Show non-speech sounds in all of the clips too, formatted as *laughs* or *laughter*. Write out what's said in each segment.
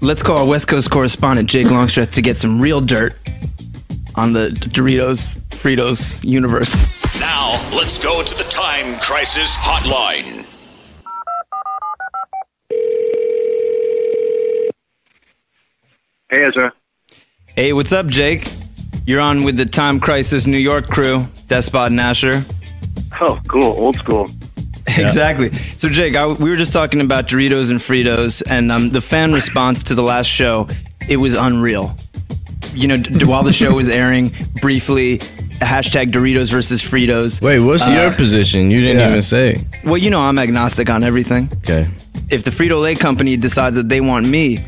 Let's call our West Coast correspondent Jake Longstreth to get some real dirt on the Doritos, Fritos universe. Now, let's go to the Time Crisis Hotline. Hey, Ezra. Hey, what's up, Jake? You're on with the Time Crisis New York crew, Despot and Asher. Oh, cool. Old school. *laughs* Exactly. So, Jake, I, we were just talking about Doritos and Fritos, and um, the fan response to the last show, it was unreal. You know, d- while the show was airing, briefly, hashtag Doritos versus Fritos. Wait, what's your position? You didn't yeah. even say. Well, you know, I'm agnostic on everything. Okay. If the Frito Lay company decides that they want me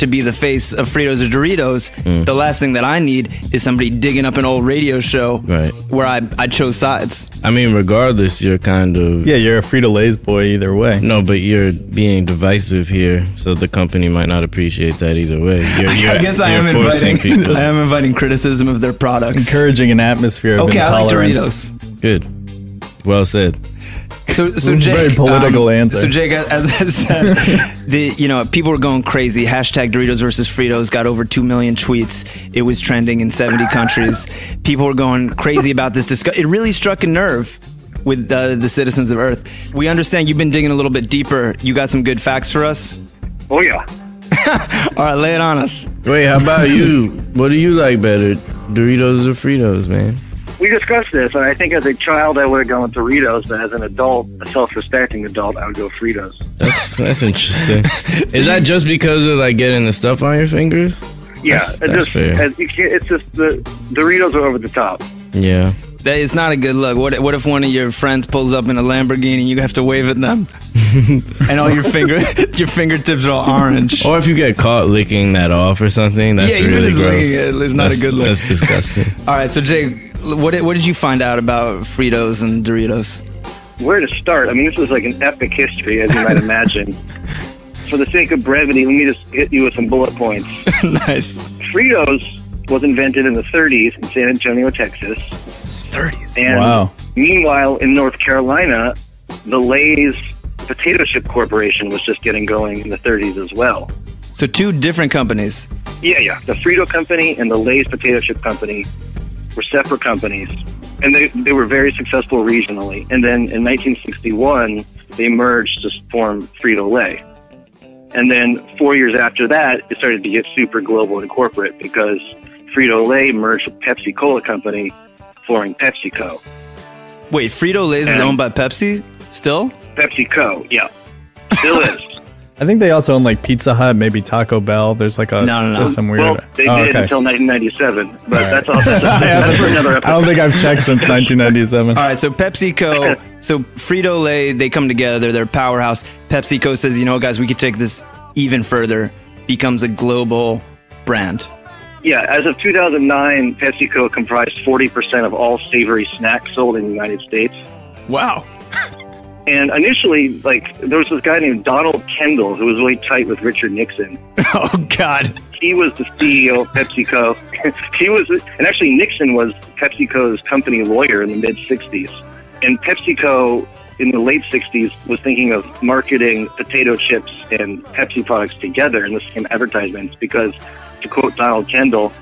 to be the face of Fritos or Doritos, Mm. the last thing that I need is somebody digging up an old radio show Right. where I, I chose sides. I mean, regardless, you're kind of Yeah, you're a Frito Lay's boy either way. no, but you're being divisive here, so the company might not appreciate that either way. You're, *laughs* you're, I guess I you're am inviting. people. *laughs* I am inviting criticism of their products. Encouraging an atmosphere of Okay, I like intolerance. Doritos. Good. Well said. So, so is Jake, very political um, answer. So Jake, as I said, the you know people were going crazy. Hashtag Doritos versus Fritos got over two million tweets. It was trending in seventy countries. People were going crazy about this discussion. It really struck a nerve with uh, the citizens of Earth. We understand you've been digging a little bit deeper. You got some good facts for us. Oh, yeah. *laughs* All right, lay it on us. Wait, how about you? what do you like better, Doritos or Fritos, man? We discussed this, and I think as a child I would have gone with Doritos, but as an adult, a self-respecting adult, I would go Fritos. That's that's interesting. *laughs* Is that just because of like getting the stuff on your fingers? Yeah, That's- it that's just, fair. as- it's just the Doritos are over the top. Yeah. it's not a good look. What, what if one of your friends pulls up in a Lamborghini and you have to wave at them, *laughs* and all your finger *laughs* your fingertips are all orange? Or if you get caught licking that off or something, that's Yeah, really gross. licking it is not a good look. That's disgusting. All right, so Jake, what did, what did you find out about Fritos and Doritos? Where to start? I mean, this is like an epic history, as you might *laughs* imagine. For the sake of brevity, let me just hit you with some bullet points. *laughs* nice. Fritos was invented in the 30s in San Antonio, Texas. 30s. And Wow. meanwhile, in North Carolina, the Lay's Potato Chip Corporation was just getting going in the 30s as well. So two different companies. Yeah, yeah. The Frito Company and the Lay's Potato Chip Company were separate companies, and they, they were very successful regionally. And then in 1961, they merged to form Frito Lay. And then four years after that, it started to get super global and corporate because Frito Lay merged with Pepsi Cola Company, forming PepsiCo. Wait, Frito Lay's is owned by Pepsi still? PepsiCo, yeah, still is. *laughs* I think they also own like Pizza Hut, maybe Taco Bell. There's like a No, no, no. some weird. Well, they Oh, did okay. until 1997, but All right. that's all. *laughs* That's, that's for another episode. I don't think I've checked since 1997. All right, so PepsiCo, *laughs* so Frito Lay, they come together, they're powerhouse. PepsiCo says, you know, guys, we could take this even further, becomes a global brand. Yeah, as of 2009, PepsiCo comprised 40% of all savory snacks sold in the United States. Wow. And initially, like, there was this guy named Donald Kendall who was really tight with Richard Nixon. *laughs* Oh, God. He was the CEO of PepsiCo. *laughs* he was, and actually, Nixon was PepsiCo's company lawyer in the mid 60s. And PepsiCo in the late 60s was thinking of marketing potato chips and Pepsi products together in the same advertisements because, to quote Donald Kendall,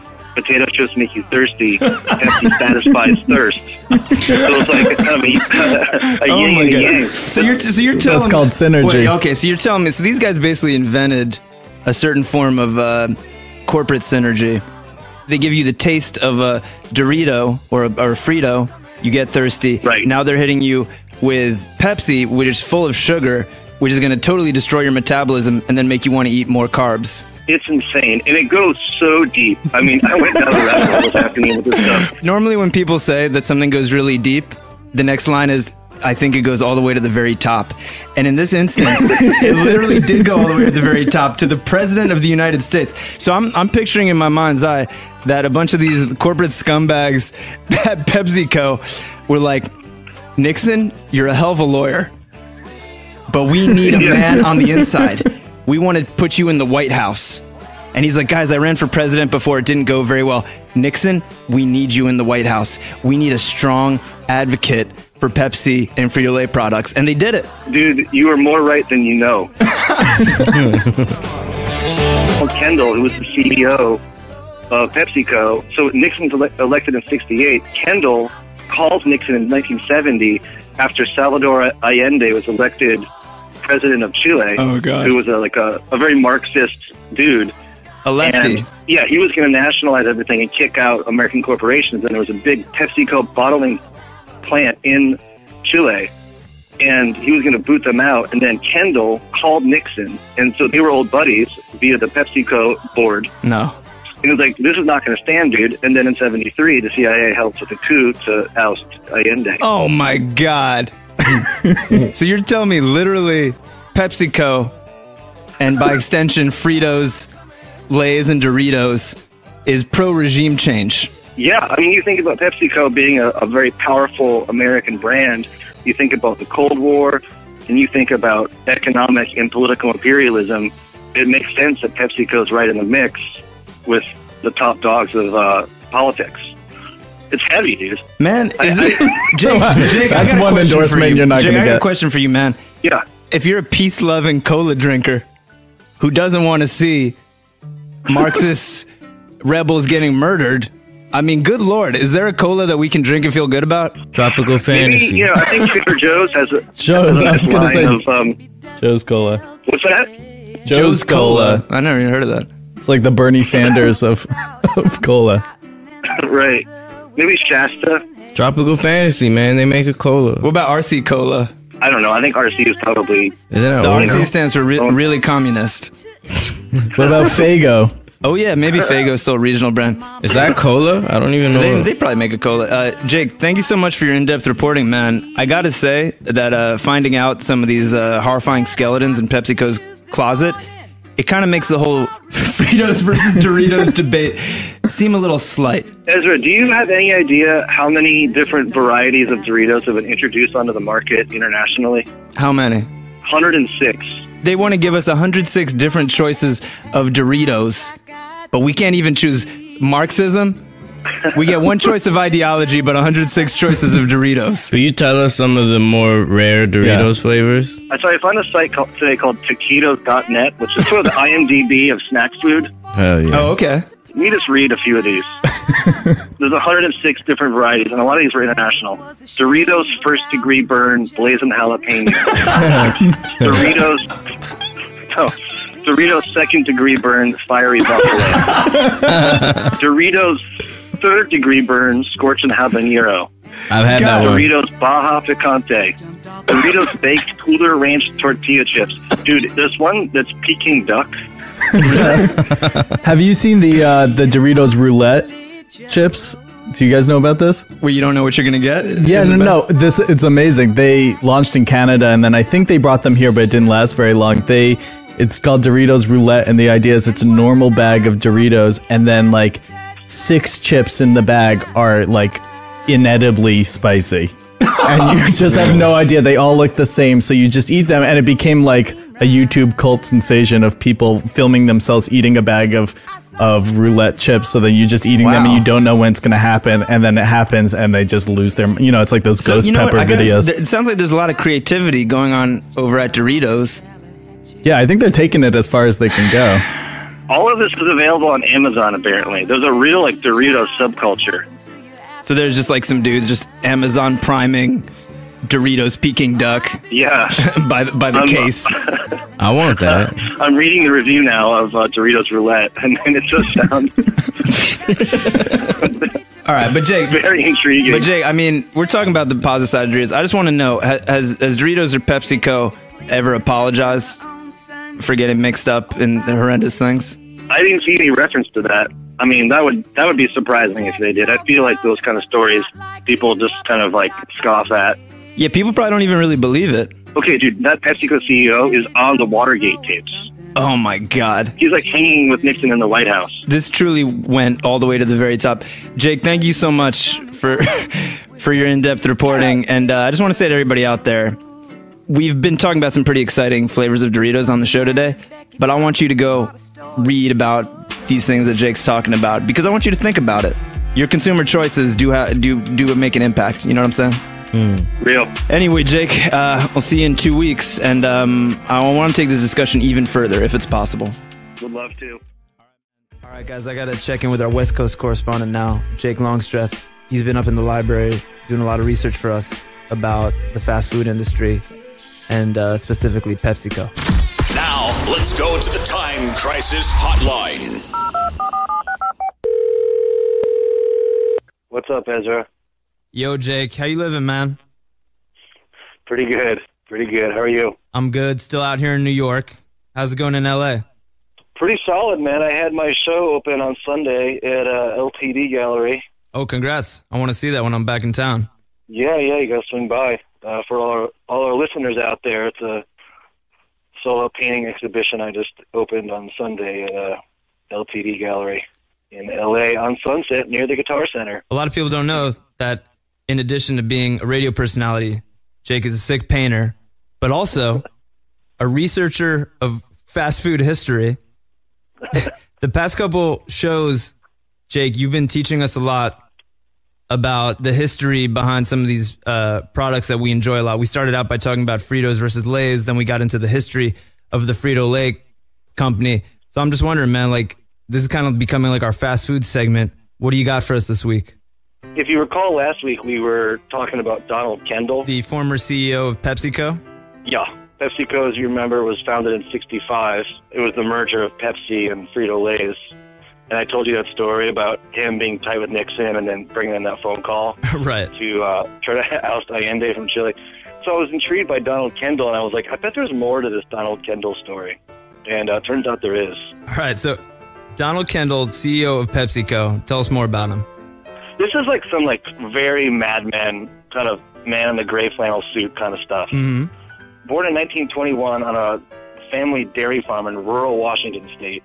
potato chips make you thirsty, *laughs* Pepsi satisfies thirst. So it's like it's kind of a, a Oh yin and a yang. So you're so you're telling That's called synergy. Wait, okay, so you're telling me so these guys basically invented a certain form of uh, corporate synergy. They give you the taste of a Dorito or a, or a Frito. You get thirsty. Right. now they're hitting you with Pepsi, which is full of sugar, which is going to totally destroy your metabolism and then make you want to eat more carbs. It's insane, and it goes so deep. I mean, I went down the rabbit hole this afternoon with this stuff. Normally, when people say that something goes really deep, the next line is, I think it goes all the way to the very top. And in this instance, *laughs* it literally did go all the way to the very top to the President of the United States. So I'm, I'm picturing in my mind's eye that a bunch of these corporate scumbags at PepsiCo were like, Nixon, you're a hell of a lawyer, but we need a *laughs* man on the inside. We want to put you in the White House. And he's like, guys, I ran for president before it didn't go very well. Nixon, we need you in the White House. We need a strong advocate for Pepsi and Frito Lay products. And they did it. Dude, you are more right than you know. *laughs* Kendall, who was the CEO of PepsiCo. So Nixon's ele- elected in 68. Kendall calls Nixon in 1970 after Salvador Allende was elected president of Chile. Oh, God. Who was a, like a, a very Marxist dude. A lefty. And, yeah, he was going to nationalize everything and kick out American corporations. And there was a big PepsiCo bottling plant in Chile. And he was going to boot them out. And then Kendall called Nixon. And so they were old buddies via the PepsiCo board. no. And he was like, this is not going to stand, dude. And then in 73, the CIA helped with a coup to oust Allende. Oh my god. *laughs* so you're telling me literally PepsiCo and by extension Fritos, Lay's and Doritos is pro regime change. Yeah, I mean, you think about PepsiCo being a, a very powerful American brand. You think about the Cold War, and you think about economic and political imperialism. It makes sense that PepsiCo's right in the mix with the top dogs of uh, politics. It's heavy, dude. Man, is *laughs* I- it, *laughs* Jake, Jake, I That's got a one endorsement you. you're not gonna I got a get. question for you, man. Yeah. If you're a peace loving cola drinker who doesn't want to see Marxist *laughs* rebels getting murdered, I mean, good lord, is there a cola that we can drink and feel good about? Tropical Maybe, fantasy. you know, I think Trader Joe's has a, *laughs* Joe's, has a I was gonna say- of, um, Joe's Cola. what's that? Joe's, Cola. I never even heard of that. It's like the Bernie Sanders of, *laughs* of cola. right. Maybe Shasta. Tropical fantasy, man. They make a cola. What about RC Cola? I don't know. I think RC is probably Isn't that The old? RC stands for re- really communist. What about Faygo? Oh yeah, maybe Faygo's still a regional brand. Is that cola? I don't even know. They, they probably make a cola. Uh, Jake, thank you so much for your in-depth reporting, man. I gotta say that uh, finding out some of these uh, horrifying skeletons in PepsiCo's closet, it kind of makes the whole *laughs* Fritos versus Doritos debate seem a little slight. Ezra, do you have any idea how many different varieties of Doritos have been introduced onto the market internationally? How many? 106. They want to give us 106 different choices of Doritos, but we can't even choose Marxism. We get one choice of ideology, but 106 choices of Doritos. Will you tell us some of the more rare Doritos flavors? I saw I found a site called, today called taquitos.net, which is sort of the *laughs* IMDb of snack food. Hell yeah. Oh, okay. Let me just read a few of these. *laughs* There's 106 different varieties, and a lot of these are international. Doritos First Degree Burn Blazing Jalapeno. *laughs* Doritos. No. Doritos Second Degree Burn Fiery Buffalo. *laughs* Doritos Third Degree Burn Scorching Habanero. I've had God, that one. Doritos Baja Picante. Doritos Baked Cooler Ranch Tortilla Chips. Dude, there's one that's Peking Duck. *laughs* Have you seen the uh, the Doritos roulette chips? Do you guys know about this? Where you don't know what you're gonna get? Yeah, no, no. This it's amazing. They launched in Canada, and then I think they brought them here, but it didn't last very long. They it's called Doritos Roulette, and the idea is it's a normal bag of Doritos, and then like six chips in the bag are like inedibly spicy, *laughs* and you just have no idea. They all look the same, so you just eat them, and it became like a YouTube cult sensation of people filming themselves eating a bag of of roulette chips. So then you're just eating them, and you don't know when it's gonna happen, and then it happens, and they just lose their. You know, it's like those So, ghost you know pepper I gotta- videos. It sounds like there's a lot of creativity going on over at Doritos. Yeah, I think they're taking it as far as they can go. All of this is available on Amazon, apparently. There's a real, like, Doritos subculture. So there's just like some dudes just Amazon priming Doritos Peking Duck Yeah. *laughs* by the, by the case. *laughs* I want that. I'm reading the review now of uh, Doritos Roulette, *laughs* and, and it just sounds All right, but Jake, very intriguing. but Jake, I mean, we're talking about the positive side of Doritos. I just want to know has has Doritos or PepsiCo ever apologized for getting mixed up in the horrendous things? I didn't see any reference to that. I mean, that would that would be surprising if they did. I feel like those kind of stories people just kind of like scoff at. Yeah, people probably don't even really believe it. Okay, dude, that PepsiCo CEO is on the Watergate tapes. Oh my god. He's like hanging with Nixon in the White House. This truly went all the way to the very top. Jake, thank you so much for *laughs* for your in-depth reporting. And uh, I just want to say to everybody out there, we've been talking about some pretty exciting flavors of Doritos on the show today. But I want you to go read about these things that Jake's talking about because I want you to think about it. Your consumer choices do ha- do do make an impact. You know what I'm saying? Real. Anyway, Jake, uh, I'll see you in two weeks, and um, I want to take this discussion even further if it's possible. Would love to. All right, guys, I got to check in with our West Coast correspondent now, Jake Longstreth. He's been up in the library doing a lot of research for us about the fast food industry and uh, specifically PepsiCo. Now, let's go to the Time Crisis Hotline. What's up, Ezra? Yo, Jake, how you living, man? Pretty good. Pretty good. How are you? I'm good. Still out here in New York. How's it going in LA? Pretty solid, man. I had my show open on Sunday at uh, LTD Gallery. Oh, congrats. I want to see that when I'm back in town. Yeah, yeah, you gotta swing by. Uh, for all our all our listeners out there, it's a solo painting exhibition I just opened on Sunday at uh, LTD Gallery in LA on Sunset near the Guitar Center. A lot of people don't know that in addition to being a radio personality, Jake is a sick painter, but also a researcher of fast food history. *laughs* the past couple shows, Jake, you've been teaching us a lot about the history behind some of these uh, products that we enjoy a lot. We started out by talking about Fritos versus Lay's, then we got into the history of the Frito Lay company. So I'm just wondering, man, like this is kind of becoming like our fast food segment. What do you got for us this week? If you recall, last week we were talking about Donald Kendall. The former CEO of PepsiCo. Yeah. PepsiCo, as you remember, was founded in 65. It was the merger of Pepsi and Frito-Lay's. And I told you that story about him being tight with Nixon and then bringing in that phone call *laughs* right. to uh, try to *laughs* oust Allende from Chile. So I was intrigued by Donald Kendall, and I was like, I bet there's more to this Donald Kendall story. And uh, turns out there is. All right. So Donald Kendall, CEO of PepsiCo. Tell us more about him. This is like some like very madman kind of man in the gray flannel suit kind of stuff. hmm Born in 1921 on a family dairy farm in rural Washington state.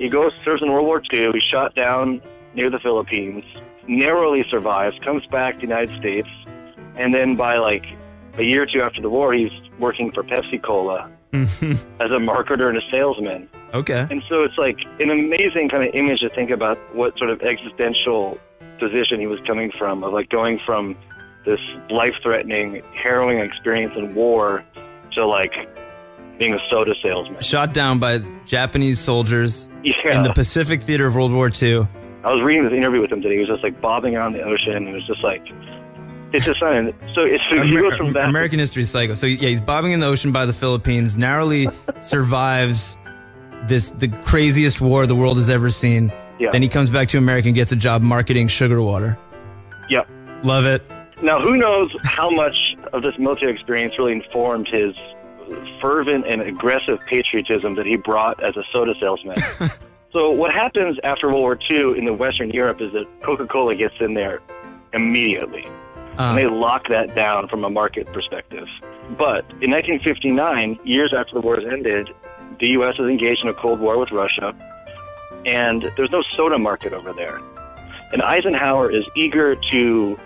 He goes, serves in World War II. He's shot down near the Philippines, narrowly survives, comes back to the United States, and then by like a year or two after the war, he's working for Pepsi Cola *laughs* as a marketer and a salesman. Okay. And so it's like an amazing kind of image to think about what sort of existential position he was coming from, of like going from this life threatening, harrowing experience in war to like being a soda salesman. Shot down by Japanese soldiers Yeah. in the Pacific Theater of World War II. I was reading this interview with him today. He was just like bobbing around the ocean. and It was just like, it's just something. So it's so he goes from that. American History cycle. So yeah, he's bobbing in the ocean by the Philippines, narrowly *laughs* survives this the craziest war the world has ever seen. Yeah. Then he comes back to America and gets a job marketing sugar water. yeah. Love it. Now, who knows how much of this military experience really informed his fervent and aggressive patriotism that he brought as a soda salesman. *laughs* so, what happens after World War II in the Western Europe is that Coca Cola gets in there immediately. And they Uh, lock that down from a market perspective. But in 1959, years after the war has ended, the U.S. is engaged in a Cold War with Russia, and there's no soda market over there. And Eisenhower is eager to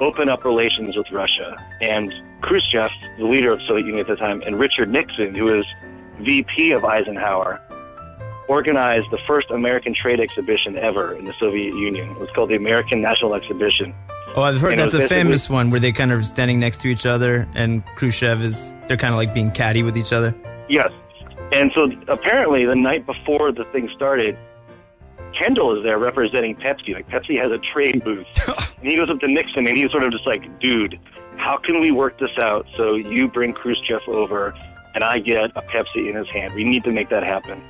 open up relations with Russia. And Khrushchev, the leader of Soviet Union at the time, and Richard Nixon, who was VP of Eisenhower, organized the first American trade exhibition ever in the Soviet Union. It was called the American National Exhibition. oh, I've heard and that's a famous one where they kind of standing next to each other, and Khrushchev is they're kind of like being catty with each other. Yes. And so apparently the night before the thing started, Kendall is there representing Pepsi. Like Pepsi has a trade booth. *laughs* and he goes up to Nixon and he's sort of just like, dude, how can we work this out so you bring Khrushchev over and I get a Pepsi in his hand? We need to make that happen.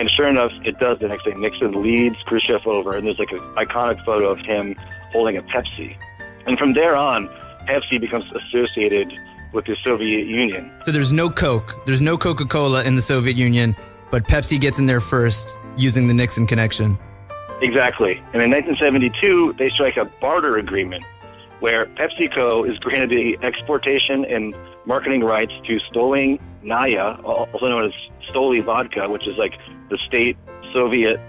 And sure enough, it does the next day. Nixon leads Khrushchev over and there's like an iconic photo of him holding a Pepsi. And from there on, Pepsi becomes associated with the Soviet Union. So there's no Coke, there's no Coca Cola in the Soviet Union, but Pepsi gets in there first using the Nixon connection. Exactly. And in 1972, they strike a barter agreement where PepsiCo is granted the exportation and marketing rights to Stoli Naya, also known as Stoli Vodka, which is like the state Soviet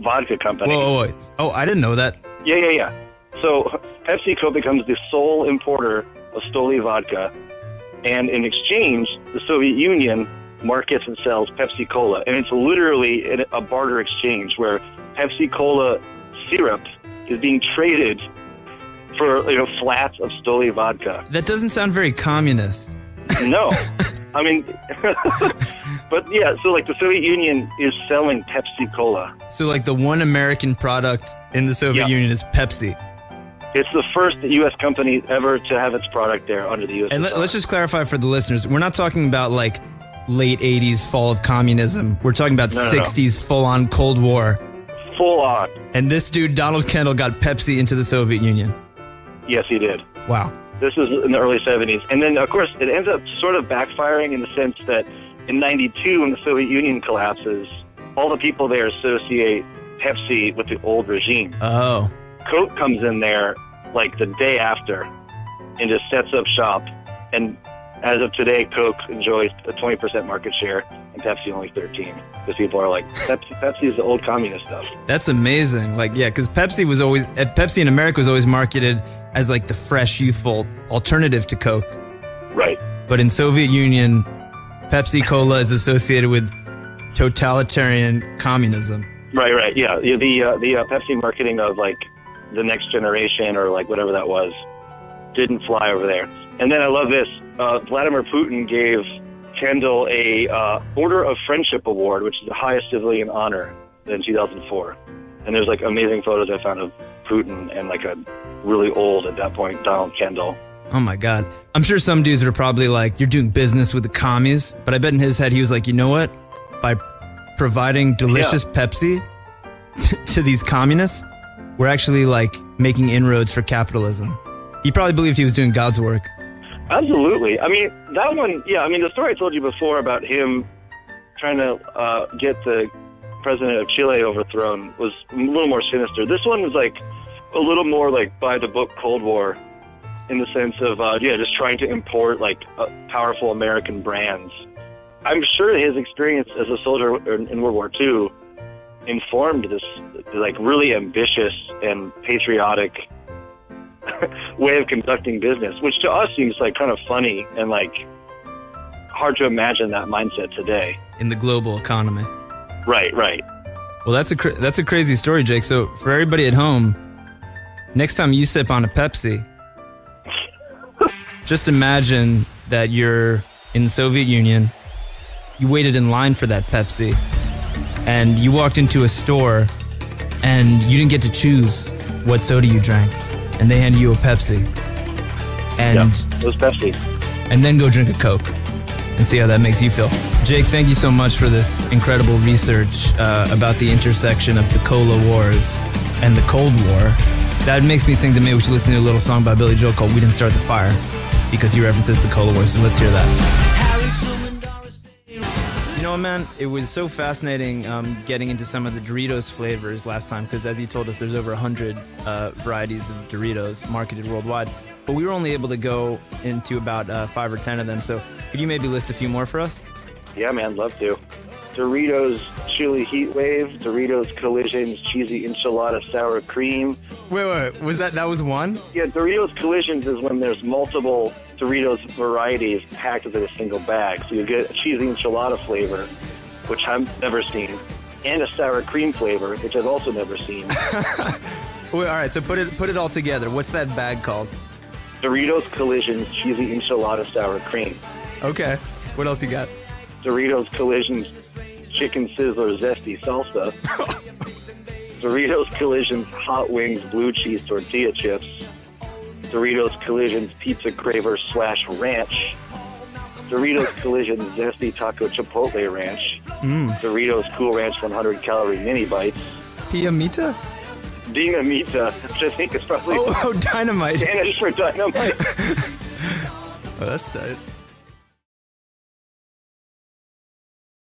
vodka company. Whoa, whoa, whoa. Oh, I didn't know that. Yeah, yeah, yeah. So PepsiCo becomes the sole importer of Stoli vodka, and in exchange, the Soviet Union markets and sells Pepsi Cola, and it's literally a barter exchange where Pepsi Cola syrup is being traded for you know flats of Stoli vodka. That doesn't sound very communist. No, *laughs* I mean, *laughs* But yeah, so like the Soviet Union is selling Pepsi Cola. So, like, the one American product in the Soviet Yeah. Union is Pepsi. It's the first U.S. company ever to have its product there under the U.S. And let, us just clarify for the listeners we're not talking about, like, late 80s fall of communism. We're talking about No, no, no. 60s full on Cold War. full on. And this dude, Donald Kendall, got Pepsi into the Soviet Union. Yes, he did. Wow. This is in the early 70s. And then, of course, it ends up sort of backfiring in the sense that in 92, when the Soviet Union collapses, all the people there associate Pepsi with the old regime. Oh. Coke comes in there like the day after and just sets up shop. And as of today, Coke enjoys a 20% market share and Pepsi only 13. Because people are like, Pepsi, Pepsi is the old communist stuff. That's amazing. Like, yeah, because Pepsi was always, uh, Pepsi in America was always marketed as like the fresh, youthful alternative to Coke. Right. But in Soviet Union, Pepsi Cola is associated with totalitarian communism. Right, right, yeah. The the, uh, the uh, Pepsi marketing of like the next generation or like whatever that was didn't fly over there. And then I love this. Uh, Vladimir Putin gave Kendall a uh, Order of Friendship Award, which is the highest civilian honor in 2004. And there's like amazing photos I found of Putin and like a really old at that point Donald Kendall. Oh my God. I'm sure some dudes are probably like, you're doing business with the commies. But I bet in his head, he was like, you know what? By providing delicious Pepsi *laughs* t- to these communists, we're actually like making inroads for capitalism. He probably believed he was doing God's work. Absolutely. I mean, that one, yeah, I mean, the story I told you before about him trying to uh, get the president of Chile overthrown was a little more sinister. This one was like a little more like by the book Cold War in the sense of, uh, yeah, just trying to import like uh, powerful American brands. I'm sure his experience as a soldier in in World War II informed this like really ambitious and patriotic *laughs* way of conducting business, which to us seems like kind of funny and like hard to imagine that mindset today. in the global economy. Right, right. Well, that's a cra- that's a crazy story, Jake. So for everybody at home, next time you sip on a Pepsi, *laughs* just imagine that you're in the Soviet Union. You waited in line for that Pepsi, and you walked into a store, and you didn't get to choose what soda you drank, and they hand you a Pepsi, and yeah, it was Pepsi. and then go drink a Coke and see how that makes you feel. Jake, thank you so much for this incredible research uh, about the intersection of the Cola Wars and the Cold War. That makes me think that maybe we should listen to a little song by Billy Joel called We Didn't Start the Fire because he references the Cola Wars. So let's hear that. You know what, man? It was so fascinating um, getting into some of the Doritos flavors last time because, as you told us, there's over 100 uh, varieties of Doritos marketed worldwide. But we were only able to go into about uh, five or 10 of them. So, could you maybe list a few more for us? Yeah, man, love to. Doritos Chili Heat Wave, Doritos Collisions Cheesy Enchilada Sour Cream. Wait, wait, was that that was one? Yeah, Doritos Collisions is when there's multiple Doritos varieties packed within a single bag. So you get a cheesy enchilada flavor, which I've never seen, and a sour cream flavor, which I've also never seen. *laughs* All right, so put it put it all together. What's that bag called? Doritos Collisions Cheesy Enchilada Sour Cream. Okay, what else you got? Doritos Collisions Chicken Sizzler Zesty Salsa. *laughs* Doritos Collisions Hot Wings Blue Cheese Tortilla Chips. Doritos Collisions Pizza Craver slash Ranch. Doritos Collisions Zesty Taco Chipotle Ranch. Mm. Doritos Cool Ranch 100 Calorie Mini Bites. Piamita? Dinamita, which I think is probably Oh, oh, dynamite. Spanish for dynamite. *laughs* Oh, that's tight.